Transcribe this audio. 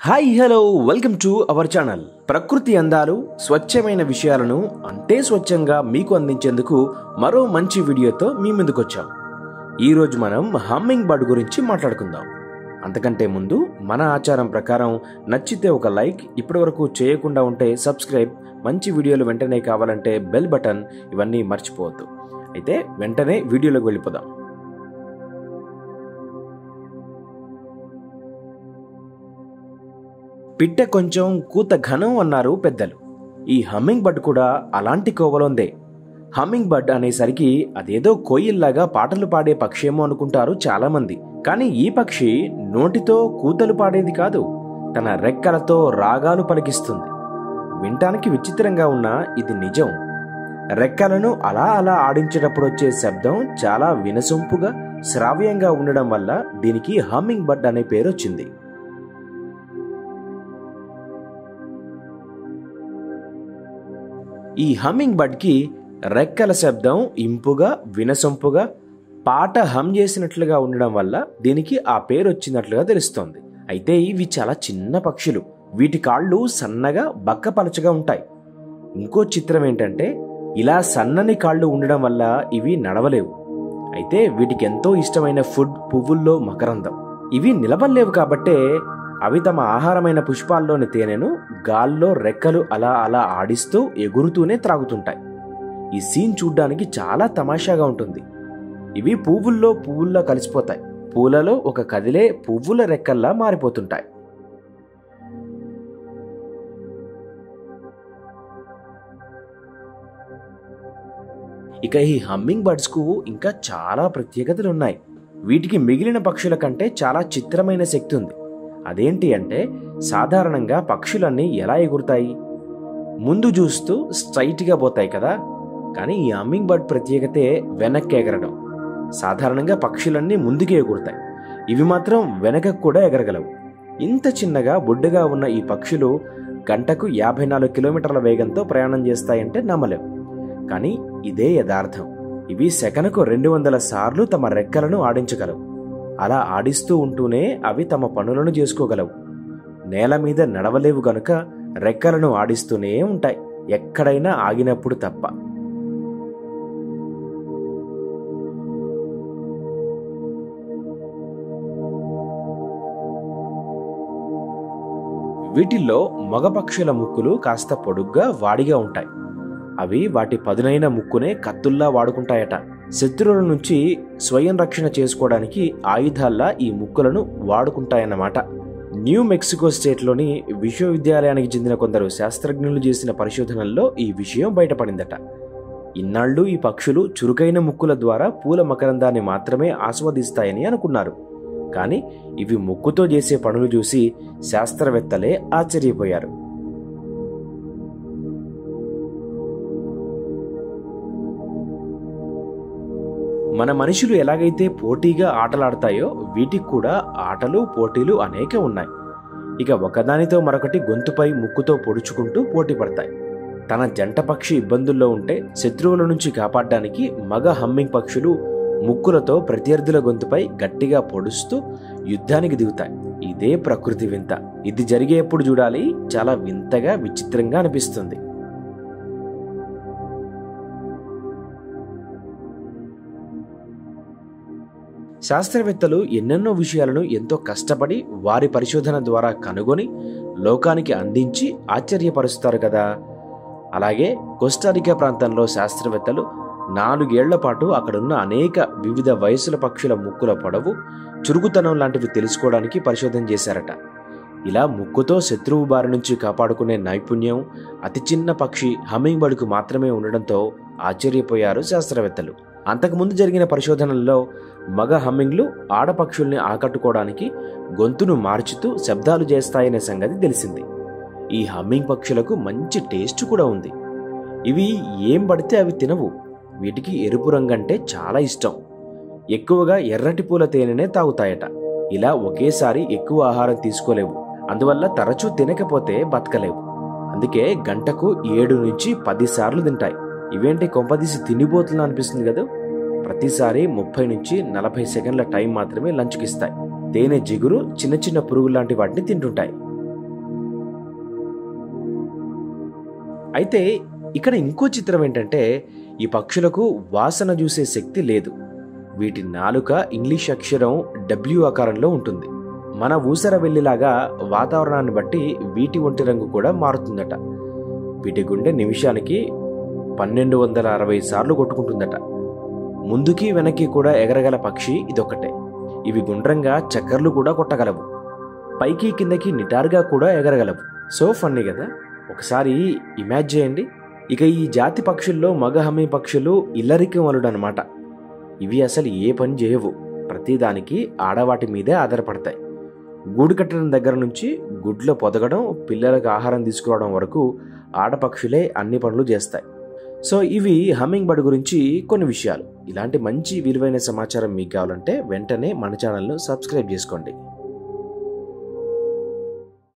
Hi hello welcome to our channel ప్రకృతి అందాలు స్వచ్ఛమైన విషయాలను అంతే స్వచ్ఛంగా మీకు అందించేందుకు మరో మంచి వీడియోతో మీ ముందుకు వచ్చాం. ఈరోజు మనం హమ్మింగ్ బర్డ్ గురించి మాట్లాడుకుందాం. అంతకంటే ముందు మన ఆచారం ప్రకారం నచ్చితే ఒక లైక్ ఇప్పటివరకు చేయకుండా ఉంటే సబ్స్క్రైబ్ మంచి వీడియోలు వెంటనే కావాలంటే బెల్ బటన్ ఇవన్నీ మర్చిపోవద్దు. అయితే వెంటనే వీడియోలోకి వెళ్ళిపోదాం. పిట్ట కొంచెం కూత ఘనం అన్నారు పెద్దలు. ఈ హమ్మింగ్ బర్డ్ కూడా అలాంటి కోవలోందే. హమ్మింగ్ బర్డ్ అనేసరికి అదేదో కోయిల్లాగా పాటలు పాడే పక్షేమో అనుకుంటారు చాలామంది. కానీ ఈ పక్షి నోటితో కూతలు పాడేది కాదు తన రెక్కలతో రాగాలు పలికిస్తుంది. వినటానికి విచిత్రంగా ఉన్న ఇది నిజం. రెక్కలను అలా అలా ఆడించేటప్పుడు వచ్చే శబ్దం చాలా వినసొంపుగా శ్రావ్యంగా ఉండడం వల్ల దీనికి హమ్మింగ్ బర్డ్ అనే పేరు వచ్చింది ఈ హమ్మింగ్ బర్డ్కి రెక్కల శబ్దం ఇంపుగా వినసొంపుగా పాట హమ్ చేసినట్లుగా ఉండడం వల్ల దీనికి ఆ పేరు వచ్చినట్లుగా తెలుస్తోంది. అయితే ఇవి చాలా చిన్న పక్షులు. వీటి కాళ్ళు సన్నగా బక్కపలచగా ఉంటాయి. ఇంకో చిత్రం ఏంటంటే ఇలా సన్నని కాళ్ళు ఉండడం వల్ల ఇవి నడవలేవు. అయితే వీటికి ఎంతో ఇష్టమైన ఫుడ్ పువ్వుల్లో మకరందం. ఇవి నిలబడలేవు కాబట్టే అవి తమ ఆహారమైన పుష్పాల్లోని తేనెను గాల్లో రెక్కలు అలా అలా ఆడిస్తూ ఎగురుతూనే త్రాగుతుంటాయి. ఈ సీన్ చూడ్డానికి చాలా తమాషాగా ఉంటుంది. ఇవి పువ్వుల్లో పువ్వుల్లో కలిసిపోతాయి. పూలలో ఒక కదిలే పువ్వుల రెక్కల్లా మారిపోతుంటాయి. ఇక ఈ హమ్మింగ్ బర్డ్స్కు ఇంకా చాలా ప్రత్యేకతలు ఉన్నాయి వీటికి మిగిలిన పక్షుల కంటే చాలా చిత్రమైన శక్తి ఉంది. అదేంటి అంటే సాధారణంగా పక్షులన్నీ ఎలా ఎగురుతాయి? ముందు చూస్తూ స్ట్రైట్గా పోతాయి కదా? కానీ ఈ హమ్మింగ్ బర్డ్ ప్రత్యేకతే వెనక్కి ఎగరడం. సాధారణంగా పక్షులన్నీ ముందుకే ఎగురుతాయి. ఇవి మాత్రం వెనకకు కూడా ఎగరగలవు. ఇంత చిన్నగా బుడ్డగా ఉన్న ఈ పక్షులు గంటకు యాభై నాలుగు కిలోమీటర్ల వేగంతో ప్రయాణం చేస్తాయంటే నమ్మలేం. కానీ ఇదే యథార్థం. ఇవి సెకనుకు రెండు వందల సార్లు తమ రెక్కలను ఆడించగలవు. అలా ఆడిస్తూ ఉంటూనే అవి తమ పనులను చేసుకోగలవు. నేల మీద నడవలేవు గనుక రెక్కలను ఆడిస్తూనే ఉంటాయి. ఎక్కడైనా ఆగినప్పుడు తప్ప. వీటిల్లో మగపక్షుల ముక్కులు కాస్త పొడుగ్గా వాడిగా ఉంటాయి. అవి వాటి పదునైన ముక్కునే కత్తుల్లా వాడుకుంటాయట. శత్రువుల నుంచి స్వయం రక్షణ చేసుకోవడానికి ఆయుధాల్లా ఈ ముక్కులను వాడుకుంటాయన్నమాట. న్యూ మెక్సికో స్టేట్లోని విశ్వవిద్యాలయానికి చెందిన కొందరు శాస్త్రజ్ఞులు చేసిన పరిశోధనల్లో ఈ విషయం బయటపడిందట. ఇన్నాళ్ళు ఈ పక్షులు చురుకైన ముక్కుల ద్వారా పూల మకరందాన్ని మాత్రమే ఆస్వాదిస్తాయని అనుకున్నారు. కానీ ఇవి ముక్కుతో చేసే పనులు చూసి శాస్త్రవేత్తలే ఆశ్చర్యపోయారు. మన మనుషులు ఎలాగైతే పోటీగా ఆటలాడతాయో వీటికి కూడా ఆటలు పోటీలు అనేక ఉన్నాయి. ఇక ఒకదానితో మరొకటి గొంతుపై ముక్కుతో పొడుచుకుంటూ పోటీ పడతాయి. తన జంట పక్షి ఇబ్బందుల్లో ఉంటే శత్రువుల నుంచి కాపాడడానికి మగ హమ్మింగ్ పక్షులు ముక్కులతో ప్రత్యర్థుల గొంతుపై గట్టిగా పొడుస్తూ యుద్ధానికి దిగుతాయి. ఇదే ప్రకృతి వింత. ఇది జరిగేప్పుడు చూడాలి చాలా వింతగా విచిత్రంగా అనిపిస్తుంది. శాస్త్రవేత్తలు ఎన్నెన్నో విషయాలను ఎంతో కష్టపడి వారి పరిశోధన ద్వారా కనుగొని లోకానికి అందించి ఆశ్చర్యపరుస్తారు కదా. అలాగే కోస్టారికా ప్రాంతంలో శాస్త్రవేత్తలు నాలుగేళ్ళ పాటు అక్కడున్న అనేక వివిధ వయసుల పక్షుల ముక్కుల పొడవు చురుకుతనం లాంటివి తెలుసుకోవడానికి పరిశోధన చేశారట. ఇలా ముక్కుతో శత్రువు బారి నుంచి కాపాడుకునే నైపుణ్యం అతి చిన్న పక్షి హమ్మింగ్ బర్డ్కు మాత్రమే ఉండడంతో ఆశ్చర్యపోయారు శాస్త్రవేత్తలు. అంతకుముందు జరిగిన పరిశోధనల్లో మగ హమ్మింగ్లు ఆడపక్షుల్ని ఆకట్టుకోవడానికి గొంతును మార్చుతూ శబ్దాలు చేస్తాయనే సంగతి తెలిసింది. ఈ హమ్మింగ్ పక్షులకు మంచి టేస్ట్ కూడా ఉంది. ఇవి ఏం పడితే అవి తినవు. వీటికి ఎరుపు రంగు అంటే చాలా ఇష్టం. ఎక్కువగా ఎర్రటి పూల తేనెనే తాగుతాయట. ఇలా ఒకేసారి ఎక్కువ ఆహారం తీసుకోలేవు. అందువల్ల తరచూ తినకపోతే బతకలేవు. అందుకే గంటకు ఏడు నుంచి పది సార్లు తింటాయి. ఇవేంటి కొంపదీసి తిండిపోతున్నా అనిపిస్తుంది కదా? ప్రతిసారి ముప్పై నుంచి నలభై సెకండ్ల టైం మాత్రమే లంచ్కి ఇస్తాయి. తేనె జిగురు చిన్న చిన్న పురుగు లాంటి వాటిని తింటుంటాయి. అయితే ఇక్కడ ఇంకో చిత్రం ఏంటంటే ఈ పక్షులకు వాసన చూసే శక్తి లేదు. వీటి నాలుక ఇంగ్లీష్ అక్షరం డబ్ల్యూ ఆకారంలో ఉంటుంది. మన ఊసర వెళ్ళిలాగా వాతావరణాన్ని బట్టి వీటి ఒంటి రంగు కూడా మారుతుందట. వీటి గుండె నిమిషానికి పన్నెండు వందల అరవై సార్లు కొట్టుకుంటుందట. ముందుకి వెనక్కి కూడా ఎగరగల పక్షి ఇదొకటే ఇవి గుండ్రంగా చక్కర్లు కూడా కొట్టగలవు. పైకి కిందకి నిటారుగా కూడా ఎగరగలవు. సో ఫన్నీ కదా? ఒకసారి ఇమాజ్ చేయండి. ఇక ఈ జాతి పక్షుల్లో మగహమి పక్షులు ఇల్లరికి వలుడు అనమాట ఇవి అసలు ఏ పని చేయవు. ప్రతిదానికి ఆడవాటి మీదే ఆధారపడతాయి. గూడు కట్టడం దగ్గర నుంచి గుడ్లు పొదగడం పిల్లలకు ఆహారం తీసుకురావడం వరకు ఆడపక్షులే అన్ని పనులు చేస్తాయి. సో ఇవి హమ్మింగ్ బర్డ్ గురించి కొన్ని విషయాలు. ఇలాంటి మంచి విలువైన సమాచారం మీకు కావాలంటే వెంటనే మన ఛానల్ను సబ్స్క్రైబ్ చేసుకోండి.